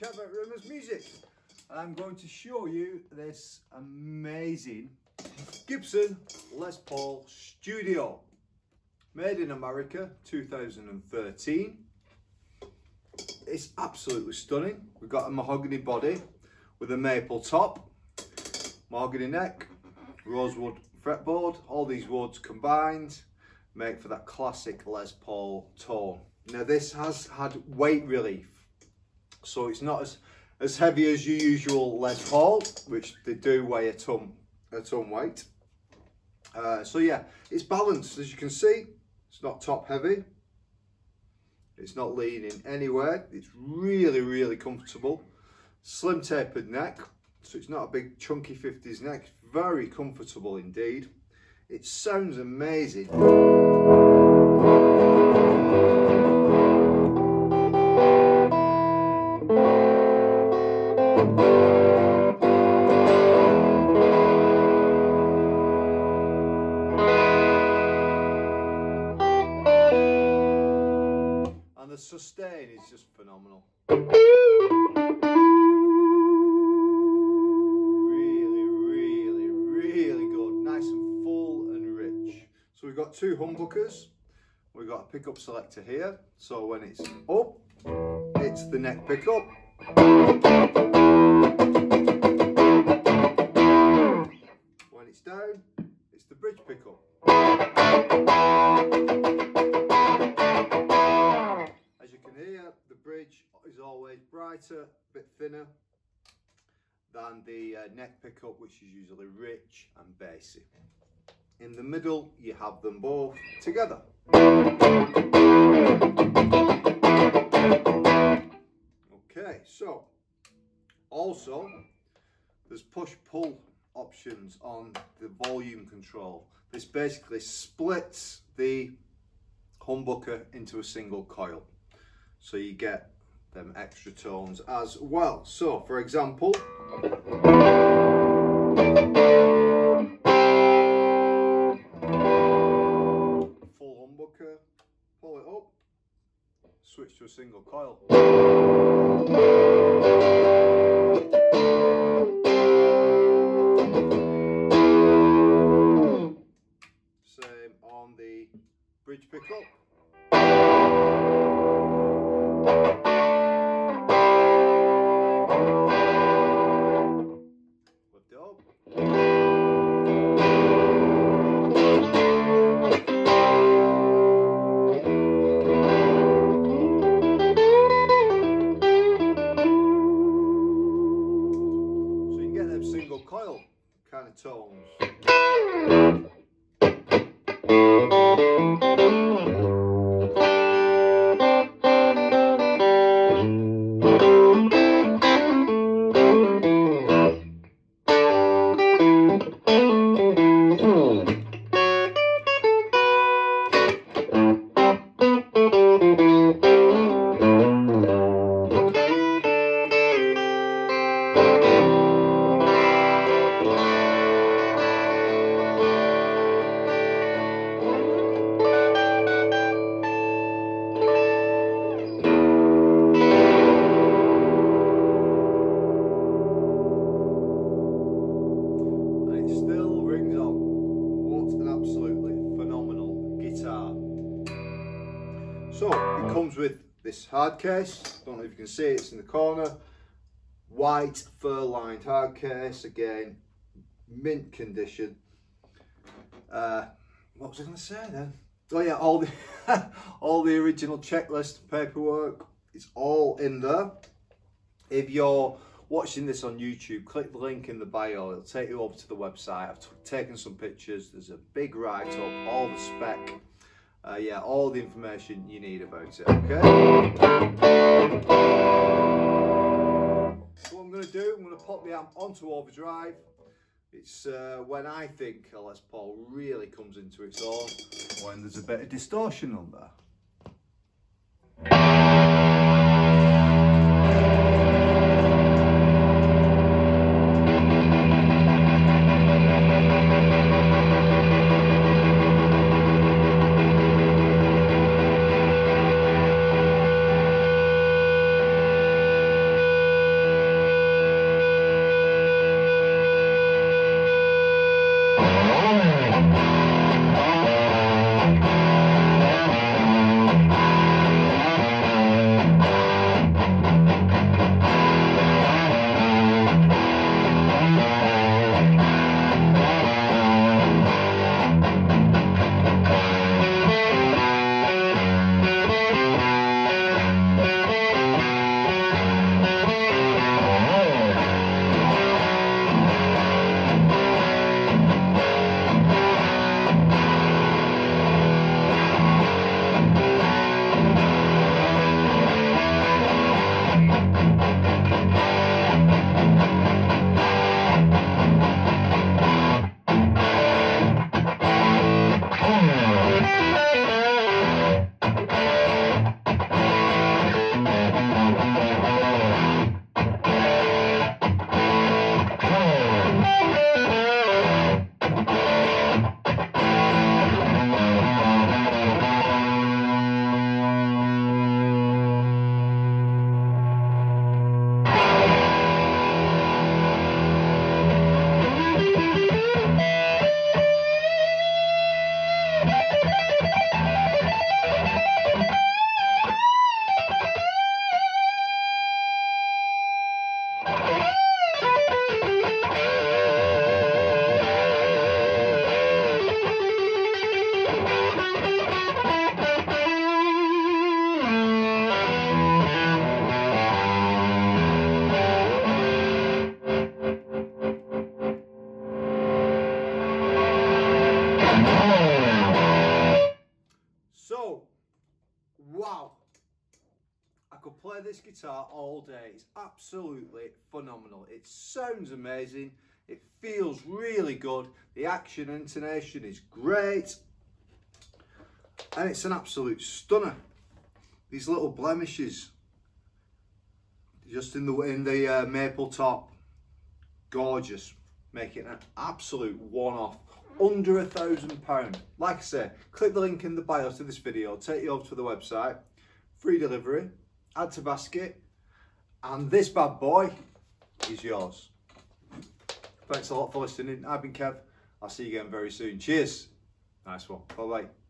Kev at Rimmers Music. I'm going to show you this amazing Gibson Les Paul Studio. Made in America, 2013. It's absolutely stunning. We've got a mahogany body with a maple top, mahogany neck, rosewood fretboard. All these woods combined make for that classic Les Paul tone. Now this has had weight relief, so it's not as, as heavy as your usual Les Paul, which they do weigh a ton, a ton weight. Uh, so yeah, it's balanced as you can see. It's not top heavy. It's not leaning anywhere. It's really, really comfortable. Slim tapered neck, so it's not a big chunky 50s neck. Very comfortable indeed. It sounds amazing. The sustain is just phenomenal. Really, really, really good. Nice and full and rich. So we've got two humbuckers. We've got a pickup selector here. So when it's up, it's the neck pickup. When it's down, it's the bridge pickup. The bridge is always brighter, a bit thinner than the uh, neck pickup, which is usually rich and bassy. In the middle, you have them both together. Okay, so also there's push-pull options on the volume control. This basically splits the humbucker into a single coil. So you get them extra tones as well. So for example, full humbucker, pull it up, switch to a single coil. Kind of tones. comes with this hard case. Don't know if you can see it, it's in the corner. White fur lined hard case, again, mint condition. Uh, what was I going to say then? Oh yeah, all the all the original checklist paperwork is all in there. If you're watching this on YouTube, click the link in the bio. It'll take you over to the website. I've taken some pictures. There's a big write up, all the spec. Uh, yeah, all the information you need about it. Okay. So what I'm going to do, I'm going to pop the amp onto overdrive. It's uh, when I think a Les Paul really comes into its own, when there's a bit of distortion on there. Wow. I could play this guitar all day. It's absolutely phenomenal. It sounds amazing. It feels really good. The action intonation is great. And it's an absolute stunner. These little blemishes just in the in the uh, maple top gorgeous make it an absolute one-off under a thousand pound like i say click the link in the bio to this video take you over to the website free delivery add to basket and this bad boy is yours. Thanks a lot for listening. I've been kev. I'll see you again very soon. Cheers. Nice one. Bye bye